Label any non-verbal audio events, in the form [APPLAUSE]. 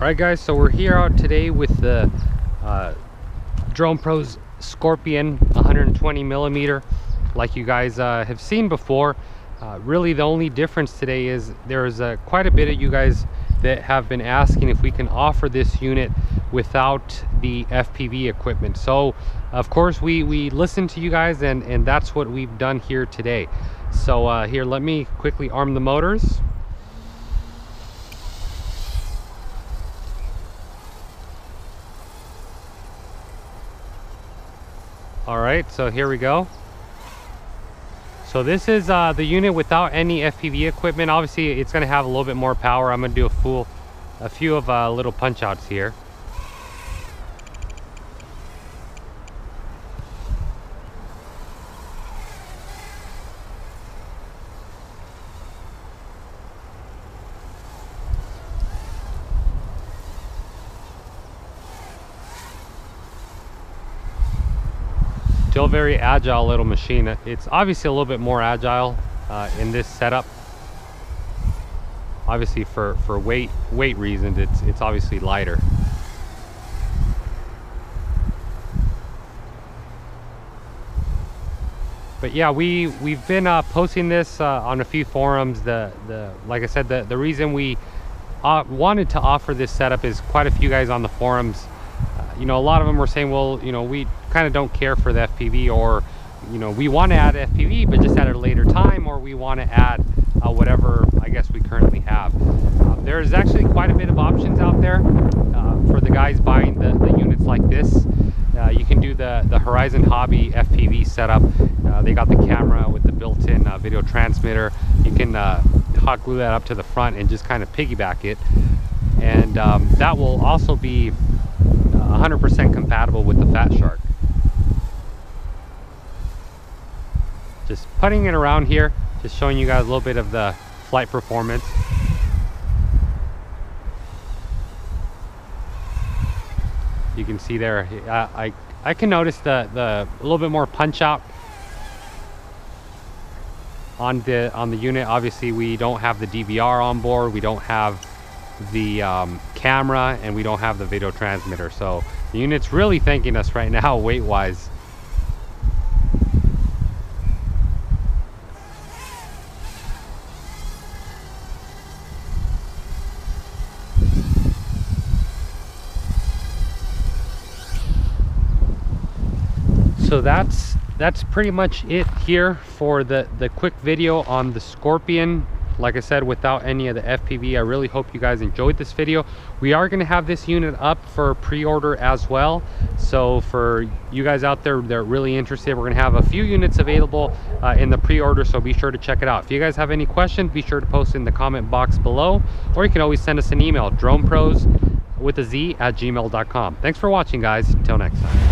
All right, guys, so we're here out today with the uh, Drone Proz Scorpion 120 millimeter, like you guys uh, have seen before. Uh, really, the only difference today is there's uh, quite a bit of you guys that have been asking if we can offer this unit without the FPV equipment. So, of course, we we listened to you guys, and and that's what we've done here today. So uh, here, let me quickly arm the motors. All right so here we go. So this is uh, the unit without any FPV equipment. Obviously it's going to have a little bit more power. I'm going to do a full a few of uh, little punch outs here still very agile little machine. It's obviously a little bit more agile uh, in this setup. Obviously for for weight weight reasons it's it's obviously lighter. But yeah we we've been uh, posting this uh, on a few forums. The the like i said the the reason we uh, wanted to offer this setup is quite a few guys on the forums you know, a lot of them were saying, well, you know, we kind of don't care for the FPV or, you know, we want to add FPV, but just at a later time, or we want to add uh, whatever I guess we currently have. Uh, there's actually quite a bit of options out there uh, for the guys buying the, the units like this. Uh, you can do the, the Horizon Hobby FPV setup. Uh, they got the camera with the built-in video transmitter. You can hot glue that up to the front and just kind of piggyback it. And um, that will also be 100% compatible with the Fat Shark. Just putting it around here, just showing you guys a little bit of the flight performance. You can see there, I, I, I can notice the, the a little bit more punch out on the on the unit. Obviously, we don't have the DVR on board. We don't have the um, camera and we don't have the video transmitter so the unit's really thanking us right now [LAUGHS] weight wise so that's that's pretty much it here for the the quick video on the scorpion like i said without any of the fpv i really hope you guys enjoyed this video. We are going to have this unit up for pre-order as well. So for you guys out there that are really interested we're going to have a few units available uh, in the pre-order so be sure to check it out. If you guys have any questions be sure to post in the comment box below or you can always send us an email drone pros with a z at gmail.com thanks for watching guys. Until next time